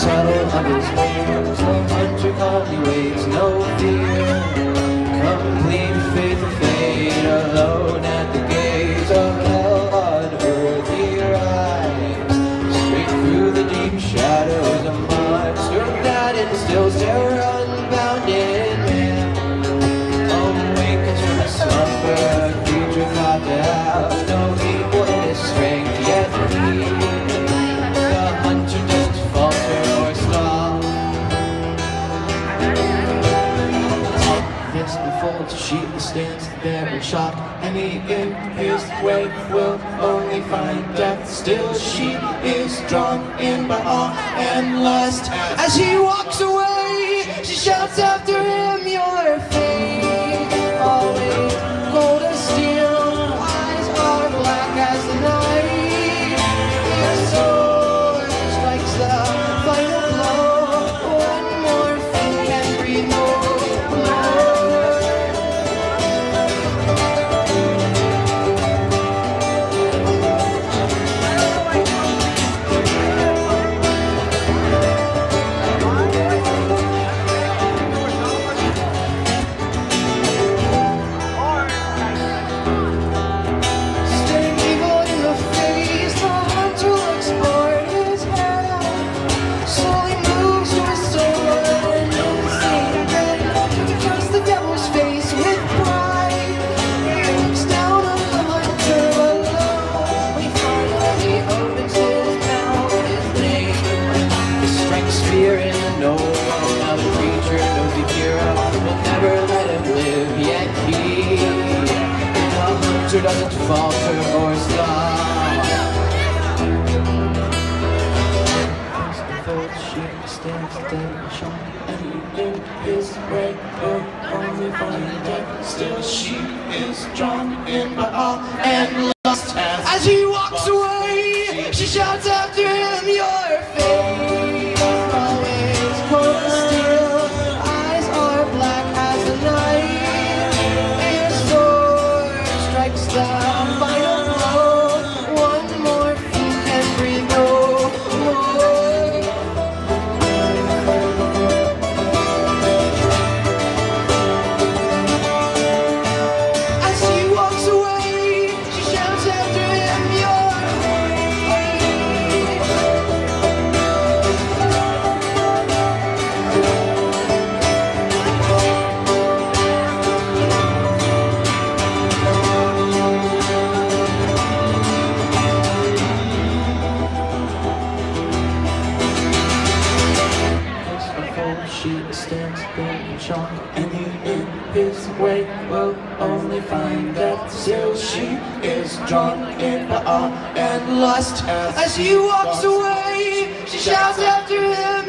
saddle of his Vincent folds, she stands there in shock. And he in his way will only find death. Still she is drawn in by awe and lust. As he walks away, she shouts after soldier doesn't falter or stop. Third ship stands tension, everything is great, but only for the dead. Still, she is drawn in by all and lost as, he walks away. She shouts after him, you home, she stands there in shock. And he, in his way, will only find that still she is drawn in the arm and lost. As, as he walks away, she shouts after him.